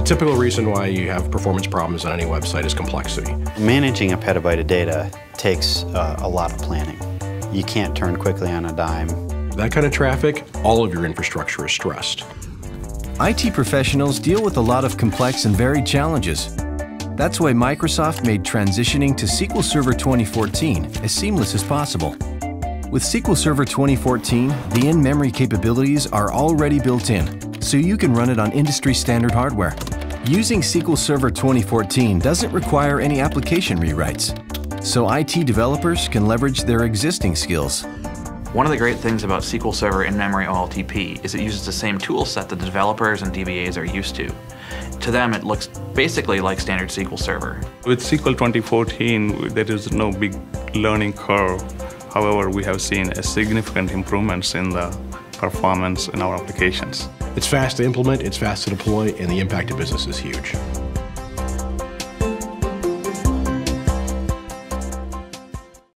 The typical reason why you have performance problems on any website is complexity. Managing a petabyte of data takes uh, a lot of planning. You can't turn quickly on a dime. That kind of traffic, all of your infrastructure is stressed. IT professionals deal with a lot of complex and varied challenges. That's why Microsoft made transitioning to SQL Server 2014 as seamless as possible. With SQL Server 2014, the in-memory capabilities are already built in, so you can run it on industry-standard hardware. Using SQL Server 2014 doesn't require any application rewrites, so IT developers can leverage their existing skills. One of the great things about SQL Server in-memory OLTP is it uses the same tool set that the developers and DBAs are used to. To them, it looks basically like standard SQL Server. With SQL 2014, there is no big learning curve. However, we have seen a significant improvements in the performance in our applications. It's fast to implement, it's fast to deploy, and the impact to business is huge.